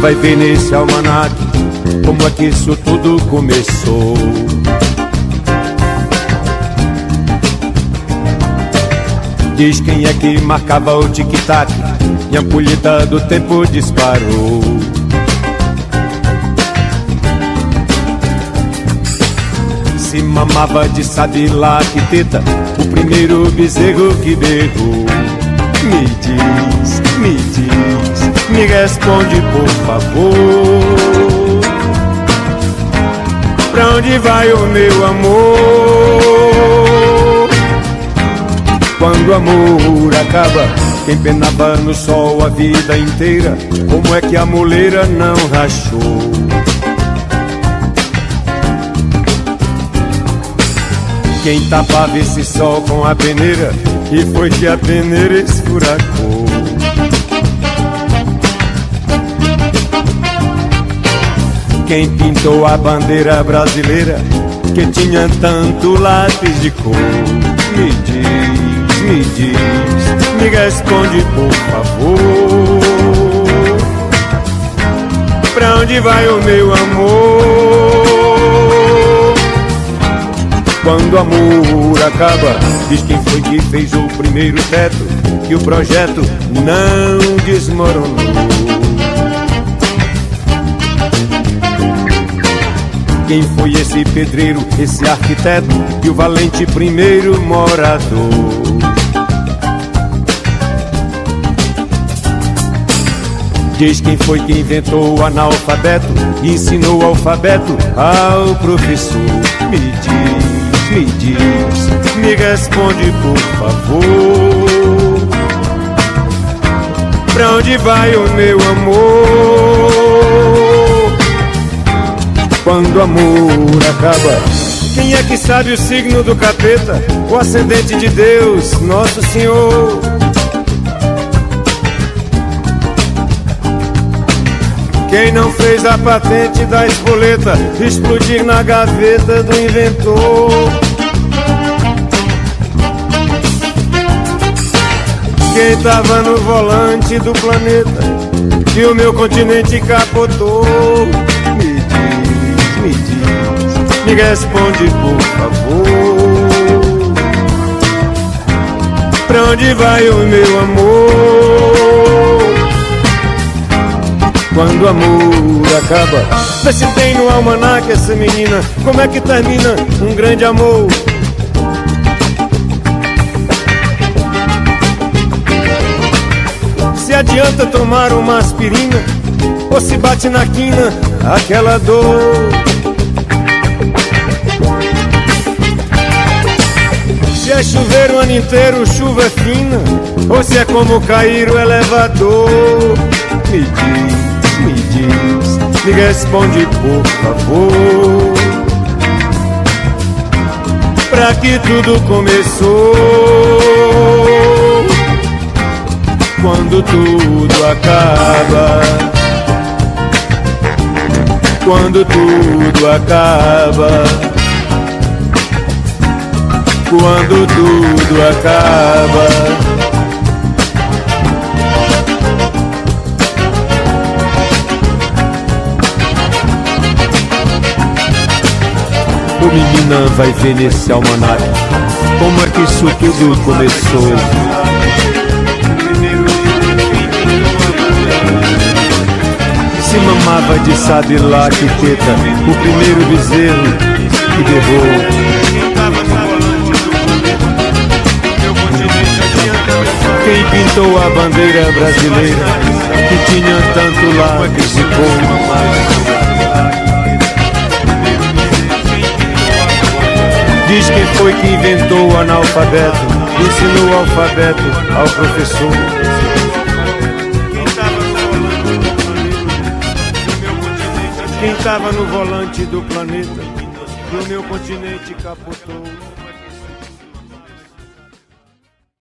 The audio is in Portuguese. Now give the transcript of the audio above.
Vai ver nesse almanac como é que isso tudo começou. Diz quem é que marcava o tic-tac e a ampulheta do tempo disparou. Se mamava de sabe lá que teta, o primeiro bezerro que berrou. Me diz, me diz, me responde por favor. Pra onde vai o meu amor? Quando o amor acaba, quem penava no sol a vida inteira, como é que a moleira não rachou? Quem tapava esse sol com a peneira E foi que a peneira esfuracou. Quem pintou a bandeira brasileira Que tinha tanto lápis de cor Me diz, me diz Me responde por favor Pra onde vai o meu amor? Quando o amor acaba, diz quem foi que fez o primeiro teto, que o projeto não desmoronou. Quem foi esse pedreiro, esse arquiteto e o valente primeiro morador? Diz quem foi que inventou o analfabeto ensinou o alfabeto ao professor. Me diz, me diz, me responde por favor. Pra onde vai o meu amor? Quando o amor acaba, quem é que sabe o signo do capeta? O ascendente de Deus, nosso Senhor. Quem não fez a patente da espoleta explodir na gaveta do inventor? Quem tava no volante do planeta e o meu continente capotou? Me diz, me diz, me responde por favor. Pra onde vai o meu amor? Quando o amor acaba. Vê se tem no almanac essa menina, como é que termina um grande amor? Se adianta tomar uma aspirina, ou se bate na quina aquela dor. Se é chover o ano inteiro, chuva é fina, ou se é como cair o elevador. Me diz me diz, me responde por favor. Pra que tudo começou? Quando tudo acaba. Quando tudo acaba. Quando tudo acaba. Menina vai ver nesse almanac. Como é que isso tudo começou? Se mamava de lá que teta O primeiro bezerro que derrou Quem pintou a bandeira brasileira Que tinha tanto lápis de cor Diz quem foi que inventou o analfabeto, ensinou o alfabeto ao professor. Quem estava no volante do planeta, e o meu continente capotou.